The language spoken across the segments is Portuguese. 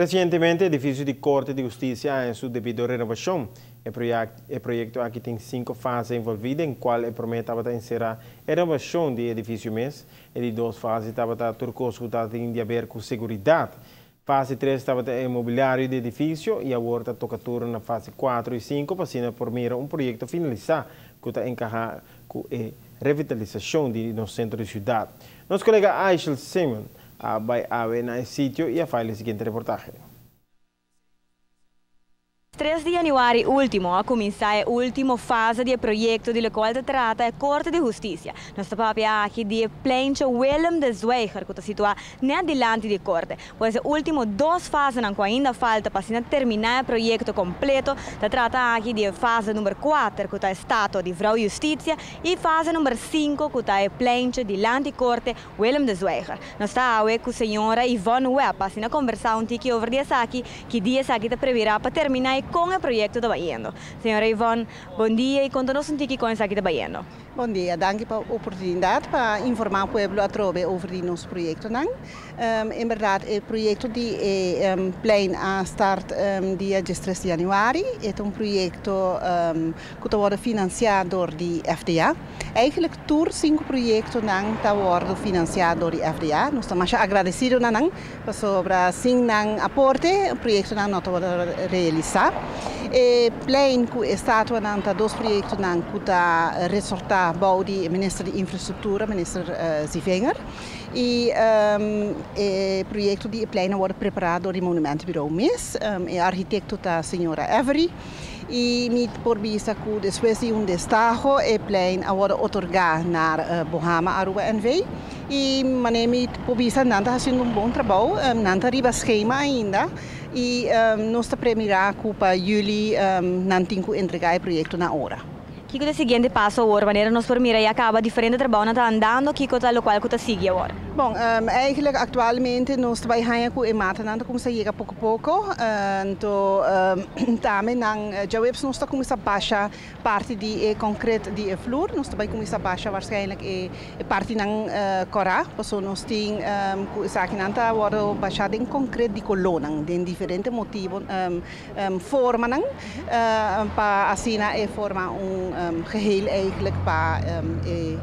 Recentemente, o edifício de Corte de Justiça em sua devida renovação. O projeto, o aqui tem cinco fases envolvidas, em qual é prometido encerrar a renovação do edifício mês. E de duas fases estava a turcoso tem de haver com segurança. Fase 3 estava o imobiliário do edifício e agora toca turno na fase 4 e 5 para por um projeto finalizar que está encarrar com a revitalização do centro de cidade. Nosso colega Aishel Simon a, by, a Avena de Sitio y a File el siguiente reportaje. 3 de januário último a começar a última fase do projeto de qual se trata a Corte de Justiça. Nós estamos aqui de plente Willem de Zweiger, que está situado na diante da Corte. Pois as últimas duas fases que ainda falta para terminar o projeto completo. Se trata aqui de fase número 4, que está a estátua de Frau Justiça, e fase número 5, que está a plente diante da Corte Willem de Zweiger. Nós estamos com a senhora Ivone Webb, para conversar um pouquinho sobre isso aqui, que dia aqui está previrá para terminar com o projeto da Baiano. Senhora Ivone, bom dia e conta-nos um pouquinho com isso aqui da Baiano. Bom dia, danke pela oportunidade para informar o povo através o nosso projeto. Um, em verdade, o projeto de é um, plan a start um, dia 13 de januari. É um projeto um, que está financiado por FDA. Eigenlijk tour cinco projetos não está sendo financiado por FDA. Nós estamos agradecidos não sobre sim não aporte, o projeto não está realizado. E plan que está atuando dois projetos não que está resultado bouw die minister de Infrastructuur, minister uh, Zivinger. E um, o projeto de pleinen wordt preparado door het Monumentenbureau MIS. Um, e arquitecto está a senhora Avery. E me por vista que depois de um destajo, o plein agora otorgar na uh, Bohama, Aruba NV. E manemi por vista não está fazendo um bom trabalho, um, está riba schema ainda. E um, nostra premierà Cupa Yuli um, Nantinku entregai progetto na ora. Chi cosa si ghiende passo ora, maniera non sformire e acaba differente tra buona andando, chi cosa lo quale cosa si ghia ora? Bom, um, eigenlijk atualmente nós trabalhamos com a como se chega pouco a pouco, então um, também não, já webs nós começar a baixar parte de e concreto de flor, nós também começar a baixar waarschijnlijk e, e parte não cora, porque nós tem um, sa aqui não está agora baixado em concreto de coluna, de diferentes motivos, um, um, forma não, uh, para assim é forma um um, geheel eigenlijk pa um, e,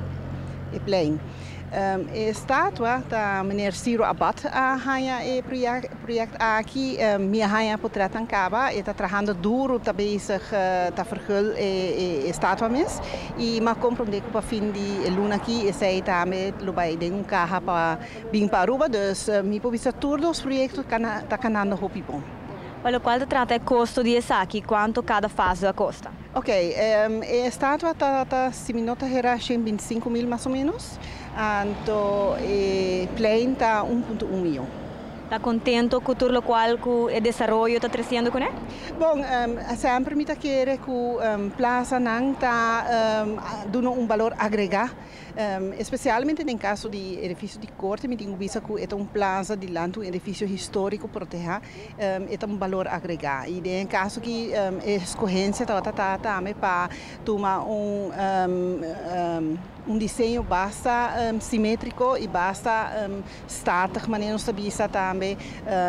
e plein. Um, e estátua da meneer Ciro Abad a hanha e project aqui um, minha hanha portret acaba e está trabalhando duro está bezig uh, tá vergul e, e, estátua mes e ma compreende que para fim de luna aqui e sei também lubai de um carro para bem para Aruba dus uh, mi povisa todos os projetos tá canando hopi bom. Olha, qual trata é custo de aqui, quanto cada fase custa? Ok, um, a estátua está tá, se minutos era 25 mil mais ou menos, está 1.1 milhão. Está contente com tudo o qual o desenvolvimento está crescendo com ele? Bom, um, sempre me quer que um, Plaza não está um, dando um valor agregado, um, especialmente no caso de edifício de corte, me tenho visto que é um plaza de lá, um edifício histórico protegido, um, é um valor agregado. E no caso que um, a escorrência está tá, também para tomar um, um, um, um desenho basta um, simétrico e basta um, estático, mas não sabia também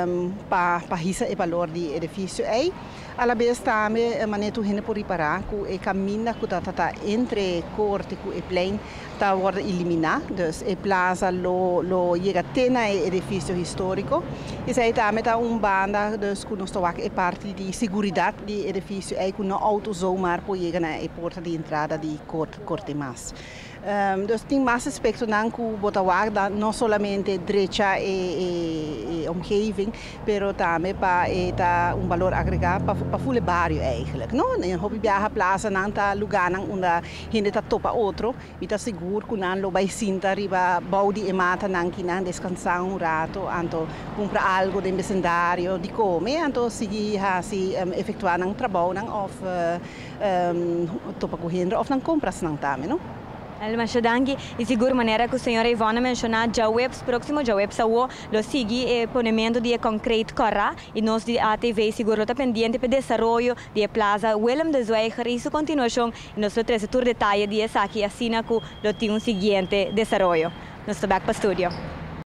um, para para o valor do edifício. E Alla bestame eh, manetu hene por riparar ku e camina ku tata ta entre corte ku e plein ta worden elimina dus e plaza lo lo llega tena e edificio historico. E sai ta meta un banda dus ku no sto wak e parte di seguridad di edificio e ku no auto zomaar po llega na e porta di entrada di corte corte mas. Um, dus ting mas aspecto nanku botawag da non solamente dreccia e, e, e omgeving, pero tame pa e ta un valor agregato pa Pafule Barrio eigenlijk. No? In Hobbybiaga Plaza, Nanta, Luganang, Unda, Hinde Tatopa Otro, Vita Sigur, Kunan, Lobay Sinta, Riva, Baudi e Mata, Nankinan, Descansare un rato, oh, Anto, Compra algo del vecindario, di come, Anto, si, ha, si um, ehm, effettuano un lavoro, of eh, ehm, uh, um, Topa Kuhendra, of non compras Nantame, no? Não? Al-Mashadangi e seguro maneira que o senhor Ivona mencionou já webs próximo já webs ao lo sigue e ponemento de concreto corra e nós de ATV seguro está pendente para desenvolvimento de plaza Willem de Zweiger e sua continuação e nós três tour detalhe de essa aqui assina que lo tem um seguinte desenvolvimento. Nós estamos back para o estúdio.